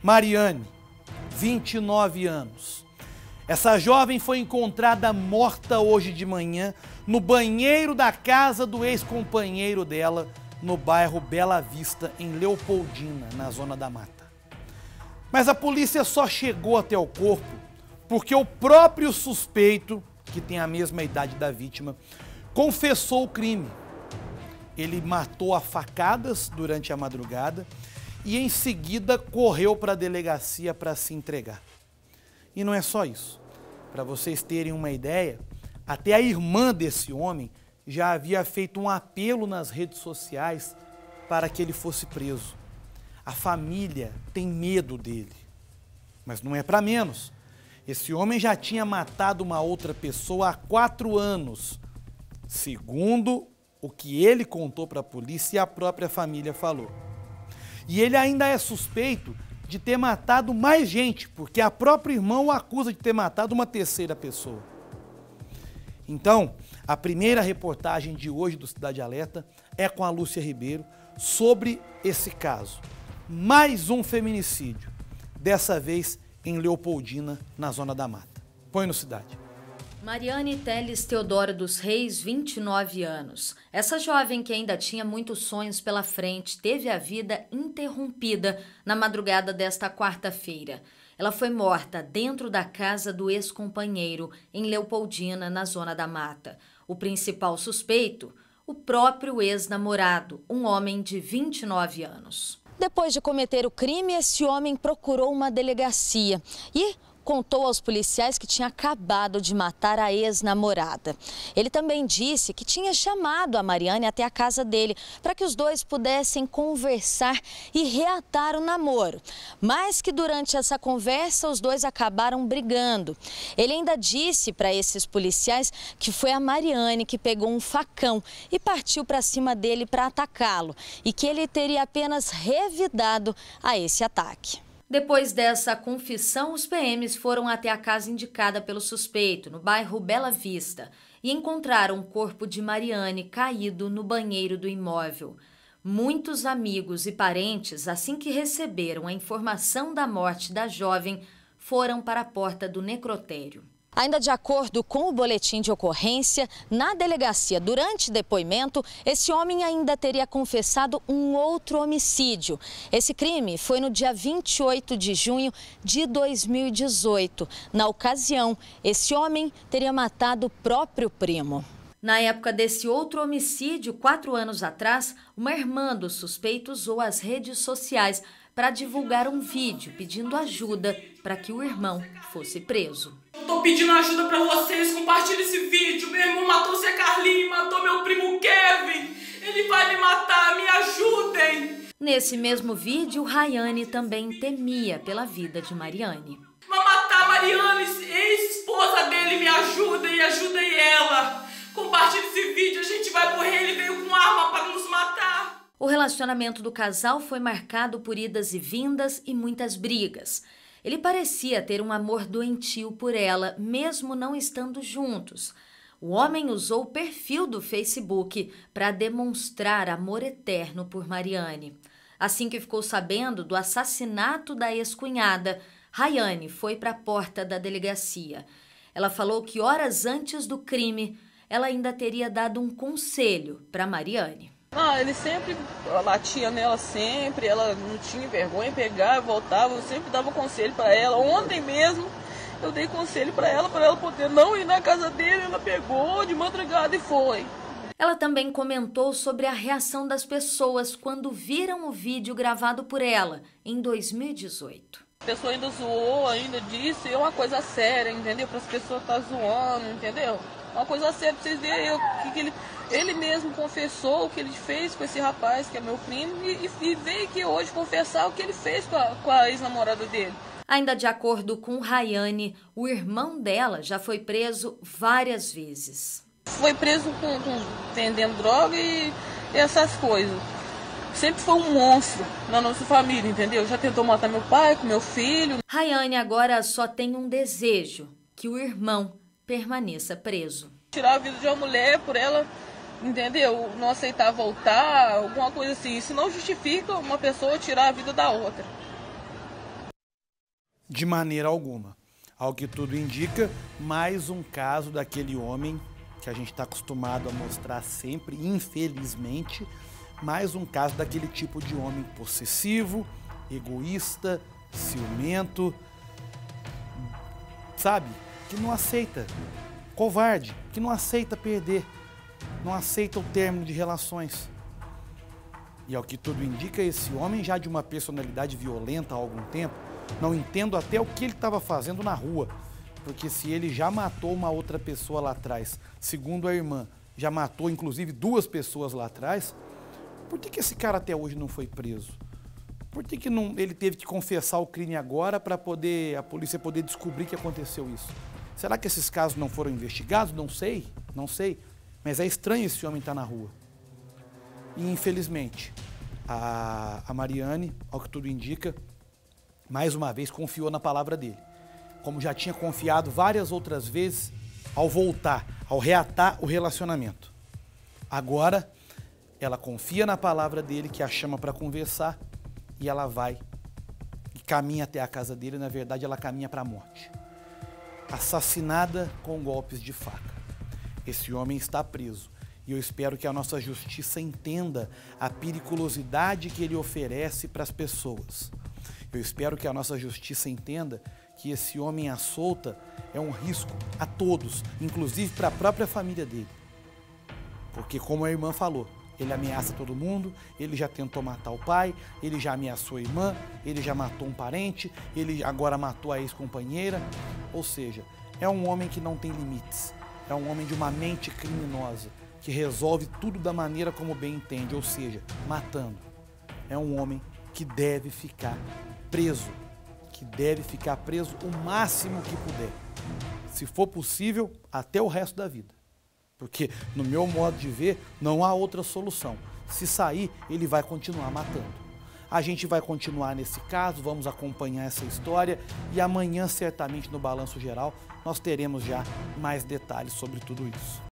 Mariane, 29 anos. Essa jovem foi encontrada morta hoje de manhã no banheiro da casa do ex-companheiro dela, no bairro Bela Vista, em Leopoldina, na Zona da Mata. Mas a polícia só chegou até o corpo porque o próprio suspeito, que tem a mesma idade da vítima, confessou o crime. Ele matou a facadas durante a madrugada e em seguida correu para a delegacia para se entregar. E não é só isso. Para vocês terem uma ideia, até a irmã desse homem já havia feito um apelo nas redes sociais para que ele fosse preso. A família tem medo dele. Mas não é para menos. Esse homem já tinha matado uma outra pessoa há quatro anos, segundo o que ele contou para a polícia e a própria família falou. E ele ainda é suspeito de ter matado mais gente, porque a própria irmã o acusa de ter matado uma terceira pessoa. Então, a primeira reportagem de hoje do Cidade Alerta é com a Lúcia Ribeiro sobre esse caso. Mais um feminicídio, dessa vez em Leopoldina, na Zona da Mata. Põe no Cidade. Mariane Teles Teodoro dos Reis, 29 anos. Essa jovem que ainda tinha muitos sonhos pela frente teve a vida interrompida na madrugada desta quarta-feira. Ela foi morta dentro da casa do ex-companheiro, em Leopoldina, na Zona da Mata. O principal suspeito, o próprio ex-namorado, um homem de 29 anos. Depois de cometer o crime, esse homem procurou uma delegacia e contou aos policiais que tinha acabado de matar a ex-namorada. Ele também disse que tinha chamado a Mariane até a casa dele para que os dois pudessem conversar e reatar o namoro, mas que durante essa conversa os dois acabaram brigando. Ele ainda disse para esses policiais que foi a Mariane que pegou um facão e partiu para cima dele para atacá-lo e que ele teria apenas revidado a esse ataque. Depois dessa confissão, os PMs foram até a casa indicada pelo suspeito, no bairro Bela Vista, e encontraram o corpo de Mariane caído no banheiro do imóvel. Muitos amigos e parentes, assim que receberam a informação da morte da jovem, foram para a porta do necrotério. Ainda de acordo com o boletim de ocorrência, na delegacia, durante depoimento, esse homem ainda teria confessado um outro homicídio. Esse crime foi no dia 28 de junho de 2018. Na ocasião, esse homem teria matado o próprio primo. Na época desse outro homicídio, quatro anos atrás, uma irmã do suspeito usou as redes sociais para divulgar um vídeo pedindo ajuda para que o irmão fosse preso. Tô pedindo ajuda pra vocês, compartilhe esse vídeo. Meu irmão matou o Zé Carlinho, matou meu primo Kevin. Ele vai me matar, me ajudem. Nesse mesmo vídeo, Rayane também temia pela vida de Mariane. Vai matar Mariane, ex-esposa dele, me ajuda e ajudem ela. Compartilhe esse vídeo, a gente vai morrer, ele veio com arma para nos matar. O relacionamento do casal foi marcado por idas e vindas e muitas brigas. Ele parecia ter um amor doentio por ela, mesmo não estando juntos. O homem usou o perfil do Facebook para demonstrar amor eterno por Mariane. Assim que ficou sabendo do assassinato da ex-cunhada, Rayane foi para a porta da delegacia. Ela falou que horas antes do crime, ela ainda teria dado um conselho para Mariane. Ah, ele sempre latia nela sempre, ela não tinha vergonha, pegava, voltava, eu sempre dava conselho para ela. Ontem mesmo eu dei conselho para ela, para ela poder não ir na casa dele, ela pegou de madrugada e foi. Ela também comentou sobre a reação das pessoas quando viram o vídeo gravado por ela em 2018. A pessoa ainda zoou, ainda disse, é uma coisa séria, entendeu? Para as pessoas estar tá zoando, entendeu? Uma coisa séria pra vocês verem o que, que ele. Ele mesmo confessou o que ele fez com esse rapaz, que é meu primo, e, e veio aqui hoje confessar o que ele fez com a, com a ex-namorada dele. Ainda de acordo com Rayane, o irmão dela já foi preso várias vezes. Foi preso com, com vendendo droga e essas coisas. Sempre foi um monstro na nossa família, entendeu? Já tentou matar meu pai, com meu filho. Rayane agora só tem um desejo: que o irmão permaneça preso. Tirar a vida de uma mulher por ela, entendeu? Não aceitar voltar, alguma coisa assim. Isso não justifica uma pessoa tirar a vida da outra. De maneira alguma. Ao que tudo indica, mais um caso daquele homem que a gente está acostumado a mostrar sempre, infelizmente, mais um caso daquele tipo de homem possessivo, egoísta, ciumento, sabe? Que não aceita, covarde, que não aceita perder, não aceita o término de relações. E ao que tudo indica, esse homem já de uma personalidade violenta há algum tempo, não entendo até o que ele estava fazendo na rua. Porque se ele já matou uma outra pessoa lá atrás, segundo a irmã, já matou inclusive duas pessoas lá atrás, por que, que esse cara até hoje não foi preso? Por que, que não, ele teve que confessar o crime agora para poder a polícia poder descobrir que aconteceu isso? Será que esses casos não foram investigados? Não sei, não sei. Mas é estranho esse homem estar tá na rua. E infelizmente, a, a Mariane, ao que tudo indica, mais uma vez confiou na palavra dele. Como já tinha confiado várias outras vezes ao voltar, ao reatar o relacionamento. Agora, ela confia na palavra dele, que a chama para conversar, e ela vai e caminha até a casa dele. Na verdade, ela caminha para a morte. Assassinada com golpes de faca. Esse homem está preso. E eu espero que a nossa justiça entenda a periculosidade que ele oferece para as pessoas. Eu espero que a nossa justiça entenda que esse homem à solta é um risco a todos, inclusive para a própria família dele. Porque, como a irmã falou, ele ameaça todo mundo, ele já tentou matar o pai, ele já ameaçou a irmã, ele já matou um parente, ele agora matou a ex-companheira. Ou seja, é um homem que não tem limites, é um homem de uma mente criminosa, que resolve tudo da maneira como bem entende, ou seja, matando. É um homem que deve ficar preso, que deve ficar preso o máximo que puder. Se for possível, até o resto da vida. Porque, no meu modo de ver, não há outra solução. Se sair, ele vai continuar matando. A gente vai continuar nesse caso, vamos acompanhar essa história e amanhã, certamente, no Balanço Geral, nós teremos já mais detalhes sobre tudo isso.